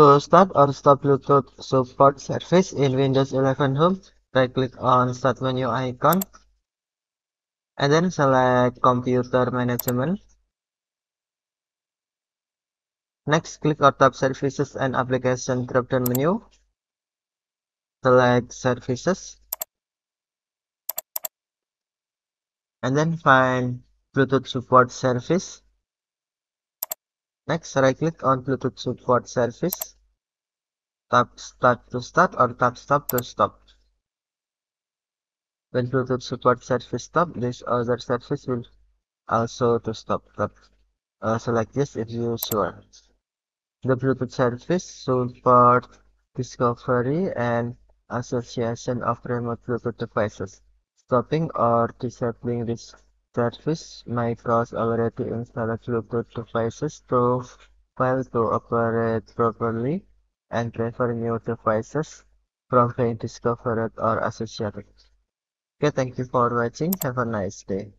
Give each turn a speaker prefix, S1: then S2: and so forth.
S1: To start or stop Bluetooth support service in Windows 11 Home, right click on Start menu icon and then select Computer Management. Next, click on tap Services and Application drop-down menu. Select Services. And then find Bluetooth support service. Next, right click on Bluetooth support service. Tap start to start or tap stop to stop. When Bluetooth support service stop, this other service will also to stop. Tap, uh, select yes if you sure. The Bluetooth service support discovery and association of remote Bluetooth devices. Stopping or disabling this service cause already installed Bluetooth devices to fail to operate properly and prevent new devices from being discovered or associated. Okay, thank you for watching. Have a nice day.